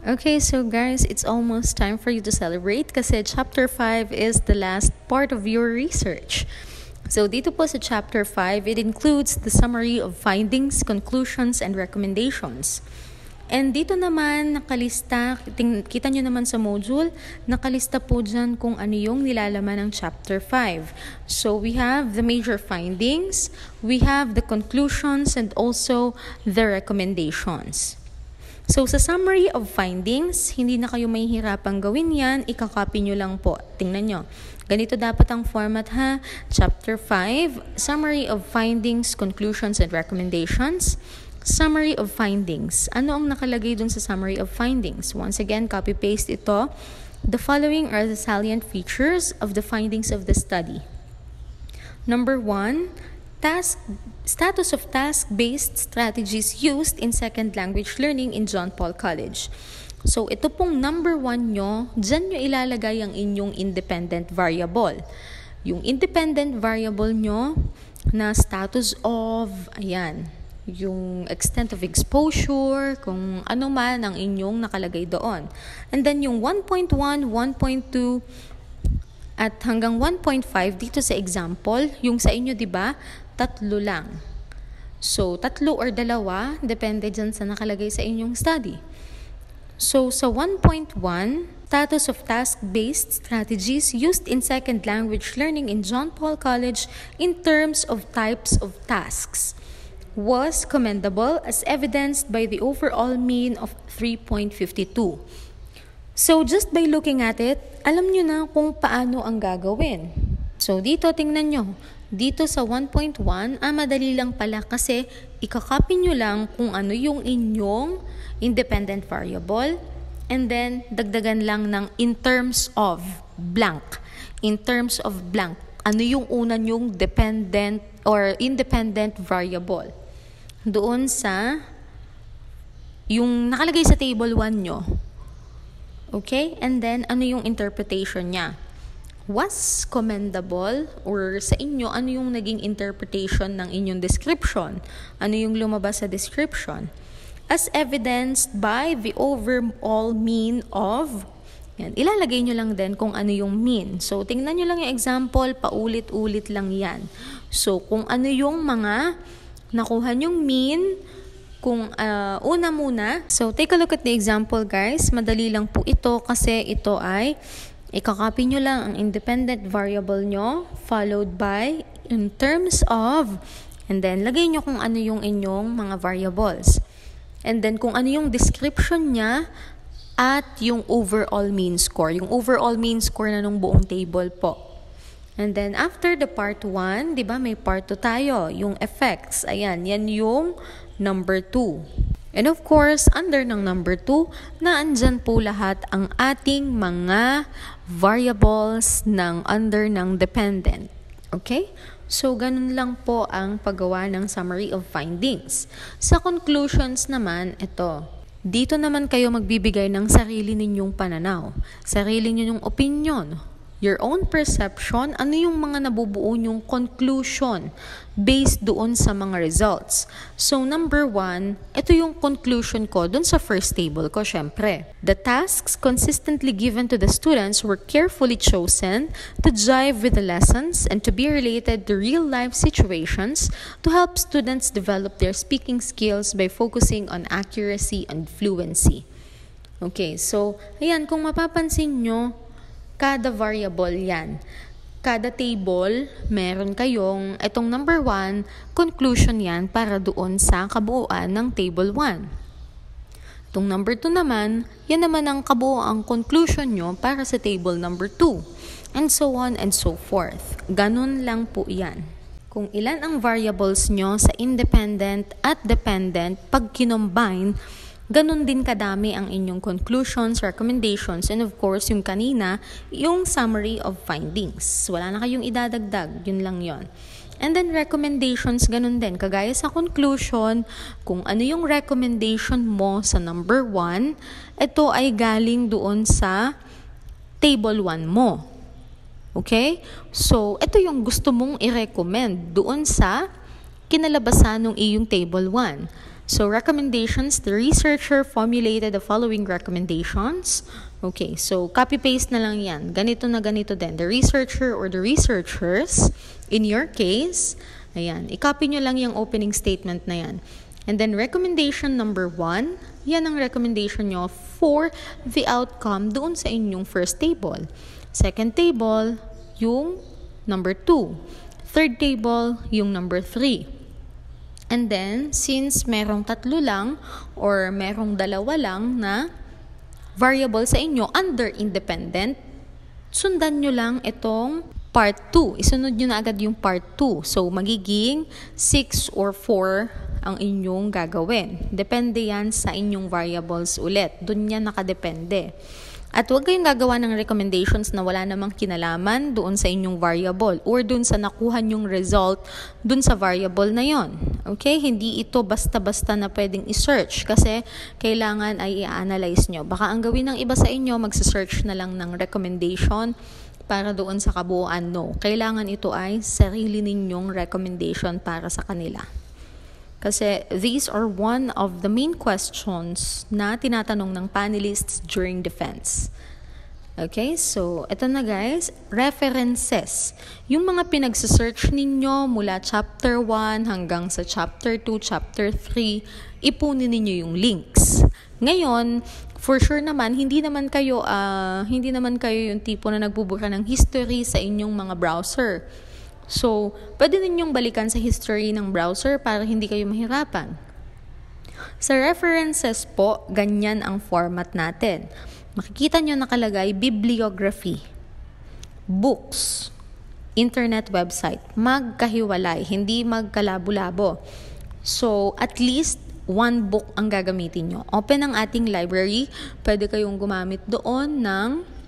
Okay, so guys, it's almost time for you to celebrate kasi chapter 5 is the last part of your research. So dito po sa chapter 5, it includes the summary of findings, conclusions, and recommendations. And dito naman nakalista, ting, kita nyo naman sa module, nakalista po dyan kung ano yung nilalaman ng chapter 5. So we have the major findings, we have the conclusions, and also the recommendations. So, sa summary of findings, hindi na kayo mahihirapang gawin yan, ikakopy nyo lang po. Tingnan nyo. Ganito dapat ang format ha. Chapter 5, Summary of Findings, Conclusions, and Recommendations. Summary of Findings. Ano ang nakalagay dun sa Summary of Findings? Once again, copy-paste ito. The following are the salient features of the findings of the study. Number 1, task status of task-based strategies used in second language learning in John Paul College. So, ito pong number one nyo, dyan nyo ilalagay ang inyong independent variable. Yung independent variable nyo na status of, ayan, yung extent of exposure, kung ano man ang inyong nakalagay doon. And then yung 1.1, 1.2, at hanggang 1.5 dito sa example, yung sa inyo 'di ba, tatlo lang. So, tatlo or dalawa, depende dyan sa nakalagay sa inyong study. So, sa 1.1, status of task-based strategies used in second language learning in John Paul College in terms of types of tasks was commendable as evidenced by the overall mean of 3.52. So, just by looking at it, alam nyo na kung paano ang gagawin. So, dito tingnan nyo. Dito sa 1.1, ah, madali lang pala kasi ikakopy nyo lang kung ano yung inyong independent variable and then dagdagan lang ng in terms of blank. In terms of blank, ano yung una nyong dependent or independent variable. Doon sa yung nakalagay sa table 1 nyo. Okay? And then, ano yung interpretation niya? Was commendable or sa inyo, ano yung naging interpretation ng inyong description? Ano yung lumabas sa description? As evidenced by the overall mean of yan. Ilalagay nyo lang din kung ano yung mean. So, tingnan nyo lang yung example, paulit-ulit lang yan. So, kung ano yung mga nakuha nyong mean, kung uh, una muna, so take a look at the example guys. Madali lang po ito kasi ito ay Ikakopy nyo lang ang independent variable nyo followed by in terms of and then lagay nyo kung ano yung inyong mga variables. And then kung ano yung description niya at yung overall mean score. Yung overall mean score na nung buong table po. And then after the part 1, 'di ba, may part 2 tayo, yung effects. Ayan, yan yung number 2. And of course, under ng number 2, naandyan po lahat ang ating mga variables ng under ng dependent. Okay? So, ganun lang po ang paggawa ng summary of findings. Sa conclusions naman, ito. Dito naman kayo magbibigay ng sarili ninyong pananaw, sarili ninyong opinion, your own perception, ano yung mga nabubuo yung conclusion based doon sa mga results. So, number one, ito yung conclusion ko doon sa first table ko, syempre. The tasks consistently given to the students were carefully chosen to jive with the lessons and to be related to real-life situations to help students develop their speaking skills by focusing on accuracy and fluency. Okay, so, ayan, kung mapapansin nyo, Kada variable yan. Kada table, meron kayong, itong number 1, conclusion yan para doon sa kabuuan ng table 1. Itong number 2 naman, yan naman ang kabuuan conclusion nyo para sa table number 2. And so on and so forth. Ganun lang po yan. Kung ilan ang variables nyo sa independent at dependent, pag kinombine, ganun din kadami ang inyong conclusions, recommendations, and of course, yung kanina, yung summary of findings. Wala na kayong idadagdag, yun lang yon. And then recommendations, ganun din. Kagaya sa conclusion, kung ano yung recommendation mo sa number 1, ito ay galing doon sa table 1 mo. Okay? So, ito yung gusto mong i-recommend doon sa kinalabasan ng iyong table 1. So, recommendations, the researcher formulated the following recommendations. Okay, so copy-paste na lang yan. Ganito na ganito din. The researcher or the researchers, in your case, ayan, i-copy nyo lang yung opening statement na yan. And then, recommendation number one, yan ang recommendation nyo for the outcome doon sa inyong first table. Second table, yung number two. Third table, yung number three. And then, since merong tatlo lang or merong dalawa lang na variable sa inyo under independent, sundan nyo lang itong part 2. Isunod nyo na agad yung part 2. So, magiging 6 or 4 ang inyong gagawin. Depende yan sa inyong variables ulit. Doon yan nakadepende. At huwag kayong gagawa ng recommendations na wala namang kinalaman doon sa inyong variable or doon sa nakuha nyong result doon sa variable na yon. Okay? Hindi ito basta-basta na pwedeng i-search kasi kailangan ay i-analyze nyo. Baka ang gawin ng iba sa inyo, magsa-search na lang ng recommendation para doon sa kabuuan. No. Kailangan ito ay sarili ninyong recommendation para sa kanila. Kasi these are one of the main questions na tinatanong ng panelists during defense. Okay, so ito na guys, references. Yung mga pinagsa-search ninyo mula chapter 1 hanggang sa chapter 2, chapter 3, ipunin ninyo yung links. Ngayon, for sure naman, hindi naman kayo, uh, hindi naman kayo yung tipo na nagbubura ng history sa inyong mga browser. So, pwede ninyong balikan sa history ng browser para hindi kayo mahirapan. Sa references po, ganyan ang format natin. Makikita nyo nakalagay bibliography, books, internet website, magkahiwalay, hindi magkalabo-labo. So, at least one book ang gagamitin nyo. Open ang ating library, pwede kayong gumamit doon ng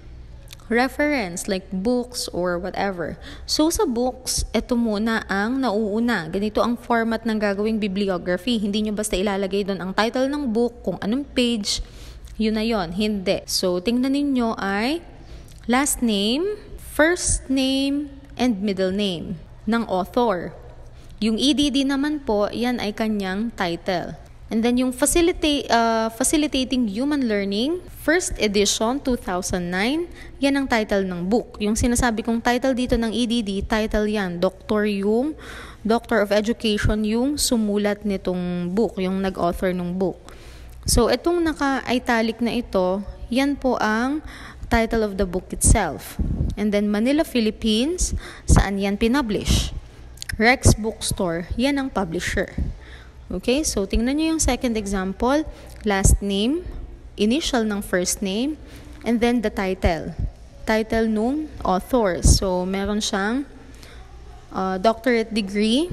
reference like books or whatever. So sa books, ito muna ang nauuna. Ganito ang format ng gagawing bibliography. Hindi nyo basta ilalagay doon ang title ng book, kung anong page, yun na yon. Hindi. So tingnan ninyo ay last name, first name, and middle name ng author. Yung EDD naman po, yan ay kanyang title. And then yung facilitate, uh, Facilitating Human Learning, first edition, 2009, yan ang title ng book. Yung sinasabi kong title dito ng EDD, title yan, Doctor yung, Doctor of Education yung sumulat nitong book, yung nag-author ng book. So, itong naka-italic na ito, yan po ang title of the book itself. And then Manila, Philippines, saan yan pinublish? Rex Bookstore, yan ang publisher. Okay, so tingnan nyo yung second example. Last name, initial ng first name, and then the title. Title nung author. So, meron siyang uh, doctorate degree.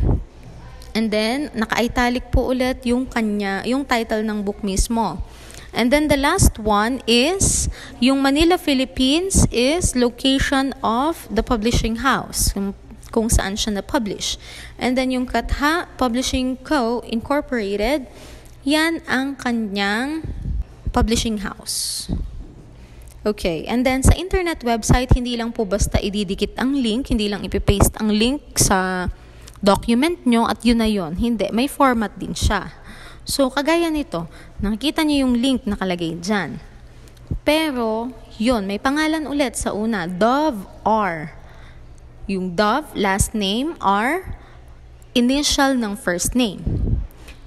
And then, naka-italic po ulit yung kanya, yung title ng book mismo. And then the last one is yung Manila, Philippines is location of the publishing house kung saan siya na-publish. And then yung Katha Publishing Co. Incorporated, yan ang kanyang publishing house. Okay, and then sa internet website, hindi lang po basta ididikit ang link, hindi lang ipipaste ang link sa document nyo at yun na yun. Hindi, may format din siya. So, kagaya nito, nakikita nyo yung link nakalagay dyan. Pero, yun, may pangalan ulit sa una, Dove R. Yung Dove, last name, R, initial ng first name.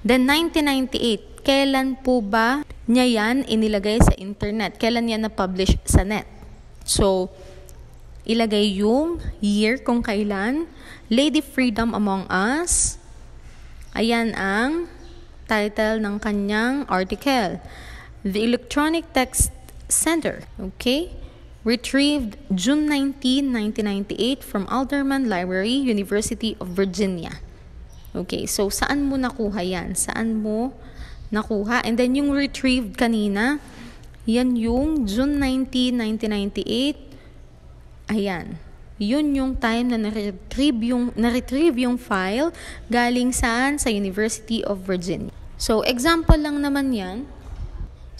Then 1998, kailan po ba niya yan inilagay sa internet? Kailan yan na-publish sa net? So, ilagay yung year kung kailan. Lady Freedom Among Us. Ayan ang title ng kanyang article. The Electronic Text Center. Okay? Retrieved June 19, 1998 from Alderman Library, University of Virginia. Okay, so saan mo nakuha yan? Saan mo nakuha? And then yung retrieved kanina, yan yung June 19, 1998. Ayan. Yun yung time na na-retrieve yung, na-retrieve yung file galing saan? Sa University of Virginia. So, example lang naman yan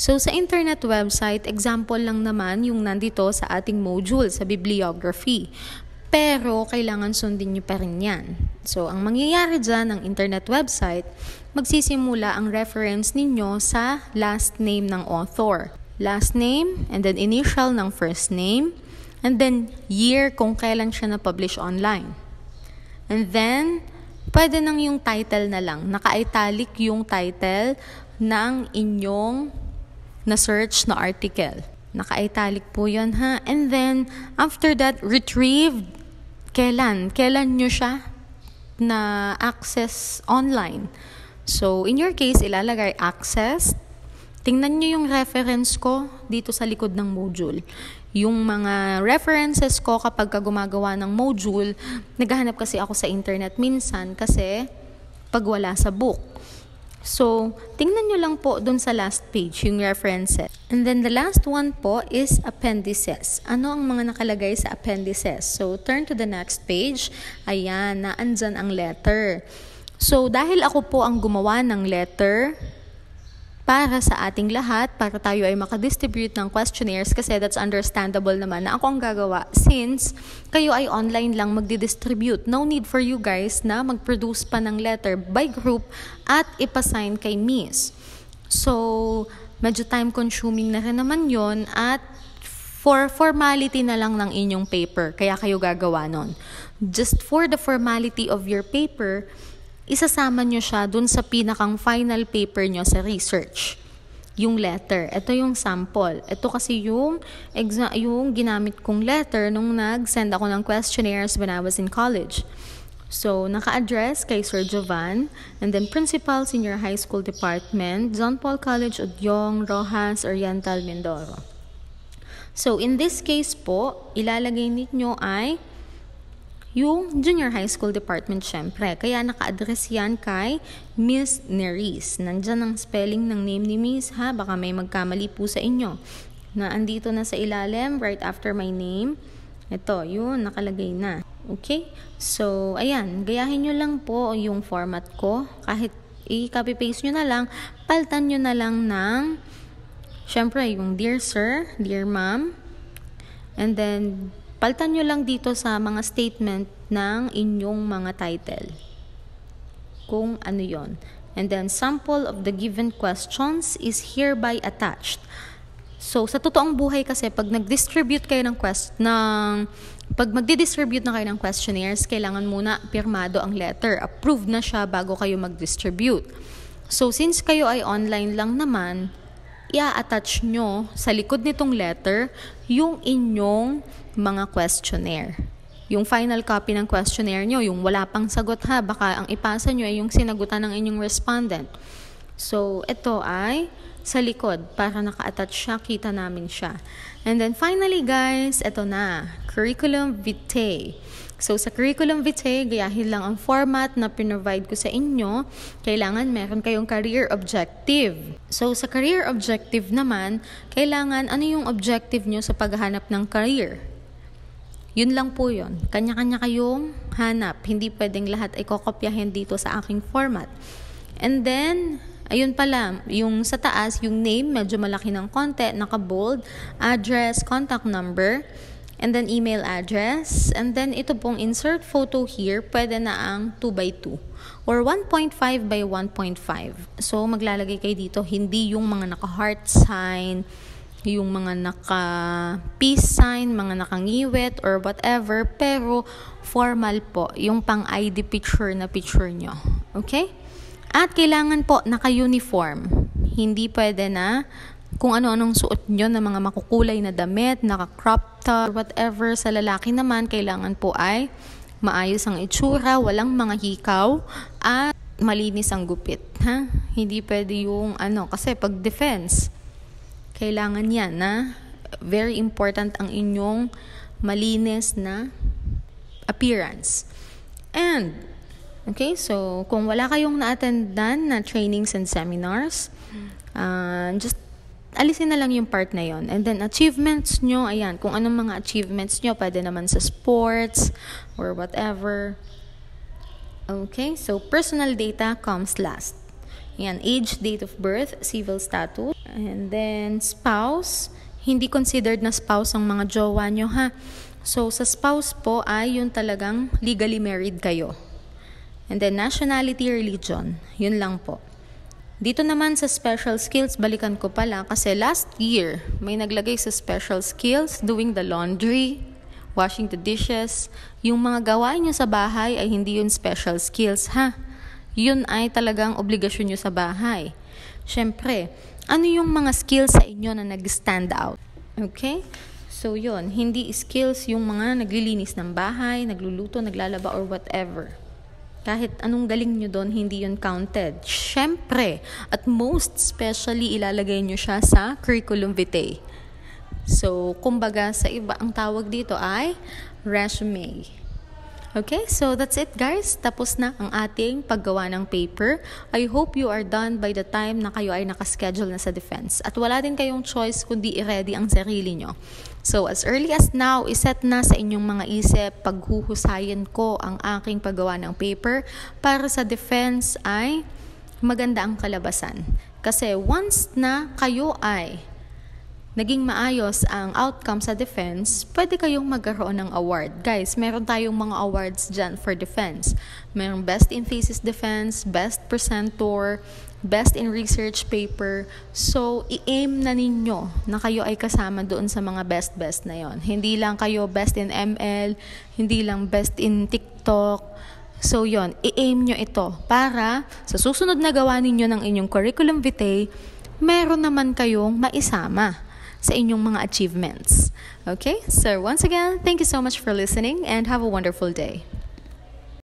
So sa internet website, example lang naman yung nandito sa ating module sa bibliography. Pero kailangan sundin nyo pa rin yan. So ang mangyayari dyan ng internet website, magsisimula ang reference ninyo sa last name ng author. Last name, and then initial ng first name, and then year kung kailan siya na-publish online. And then, pwede nang yung title na lang. Naka-italic yung title ng inyong na-search na article. Naka-italic po yun ha. And then, after that, retrieved. Kailan? Kailan nyo siya na access online? So, in your case, ilalagay access. Tingnan nyo yung reference ko dito sa likod ng module. Yung mga references ko kapag gumagawa ng module, naghahanap kasi ako sa internet minsan kasi pag wala sa book. So, tingnan nyo lang po dun sa last page, yung references. And then the last one po is appendices. Ano ang mga nakalagay sa appendices? So, turn to the next page. Ayan, naandyan ang letter. So, dahil ako po ang gumawa ng letter, para sa ating lahat, para tayo ay makadistribute ng questionnaires kasi that's understandable naman na ako ang gagawa since kayo ay online lang magdi-distribute. No need for you guys na mag-produce pa ng letter by group at ipasign kay Miss. So, medyo time consuming na rin naman yon at for formality na lang ng inyong paper, kaya kayo gagawa nun. Just for the formality of your paper, isasama nyo siya dun sa pinakang final paper nyo sa research. Yung letter. Ito yung sample. Ito kasi yung, exa- yung ginamit kong letter nung nag-send ako ng questionnaires when I was in college. So, naka-address kay Sir Jovan, and then Principal Senior High School Department, John Paul College, Udyong, Rojas, Oriental, Mindoro. So, in this case po, ilalagay ninyo ay yung junior high school department syempre. Kaya naka-address yan kay Miss Neris. Nandyan ang spelling ng name ni Miss ha. Baka may magkamali po sa inyo. Na andito na sa ilalim, right after my name. Ito, yun, nakalagay na. Okay? So, ayan, gayahin nyo lang po yung format ko. Kahit i-copy-paste nyo na lang, paltan nyo na lang ng, syempre, yung Dear Sir, Dear Ma'am, and then, Paltan nyo lang dito sa mga statement ng inyong mga title. Kung ano yon. And then, sample of the given questions is hereby attached. So, sa totoong buhay kasi, pag nag-distribute kayo ng quest, ng, pag magdi-distribute na kayo ng questionnaires, kailangan muna pirmado ang letter. Approved na siya bago kayo mag-distribute. So, since kayo ay online lang naman, i-attach nyo sa likod nitong letter yung inyong mga questionnaire. Yung final copy ng questionnaire nyo, yung wala pang sagot ha, baka ang ipasa nyo ay yung sinagutan ng inyong respondent. So, ito ay sa likod para naka-attach siya, kita namin siya. And then finally guys, ito na, curriculum vitae. So, sa curriculum vitae, gayahin lang ang format na pinrovide ko sa inyo. Kailangan meron kayong career objective. So, sa career objective naman, kailangan ano yung objective nyo sa paghahanap ng career? Yun lang po yun. Kanya-kanya kayong hanap. Hindi pwedeng lahat ay kokopyahin dito sa aking format. And then, ayun pala, yung sa taas, yung name, medyo malaki ng konti, naka-bold, address, contact number, and then email address, and then ito pong insert photo here, pwede na ang 2 by 2 or 1.5 by 1.5. So, maglalagay kayo dito, hindi yung mga naka-heart sign, yung mga naka-peace sign, mga nakangiwit, or whatever, pero formal po, yung pang ID picture na picture nyo. Okay? At kailangan po naka-uniform. Hindi pwede na kung ano-anong suot nyo na mga makukulay na damit, naka-crop top, whatever. Sa lalaki naman, kailangan po ay maayos ang itsura, walang mga hikaw, at malinis ang gupit. Ha? Hindi pwede yung ano, kasi pag defense, kailangan yan na very important ang inyong malinis na appearance. And, okay, so kung wala kayong na-attendan na trainings and seminars, uh, just alisin na lang yung part na yon. And then, achievements nyo, ayan, kung anong mga achievements nyo, pwede naman sa sports or whatever. Okay, so personal data comes last. Ayan, age, date of birth, civil status, and then spouse. Hindi considered na spouse ang mga jowa nyo, ha? So, sa spouse po ay yung talagang legally married kayo. And then nationality, religion. Yun lang po. Dito naman sa special skills, balikan ko pala kasi last year may naglagay sa special skills doing the laundry, washing the dishes. Yung mga gawain nyo sa bahay ay hindi yun special skills ha. Yun ay talagang obligasyon nyo sa bahay. Siyempre, ano yung mga skills sa inyo na nag-stand out? Okay? So yun, hindi skills yung mga naglilinis ng bahay, nagluluto, naglalaba, or whatever kahit anong galing nyo doon, hindi yun counted. Siyempre, at most especially, ilalagay nyo siya sa curriculum vitae. So, kumbaga, sa iba, ang tawag dito ay resume. Okay, so that's it guys. Tapos na ang ating paggawa ng paper. I hope you are done by the time na kayo ay nakaschedule na sa defense. At wala din kayong choice kundi i-ready ang sarili nyo. So as early as now, iset na sa inyong mga isip, paghuhusayin ko ang aking paggawa ng paper para sa defense ay maganda ang kalabasan. Kasi once na kayo ay naging maayos ang outcome sa defense, pwede kayong magkaroon ng award. Guys, meron tayong mga awards dyan for defense. Merong Best in Thesis Defense, Best Presenter, Best in Research Paper. So, i-aim na ninyo na kayo ay kasama doon sa mga best-best na yon. Hindi lang kayo best in ML, hindi lang best in TikTok, So yon, i-aim nyo ito para sa susunod na gawa ninyo ng inyong curriculum vitae, meron naman kayong maisama sa inyong mga achievements. Okay? So once again, thank you so much for listening and have a wonderful day.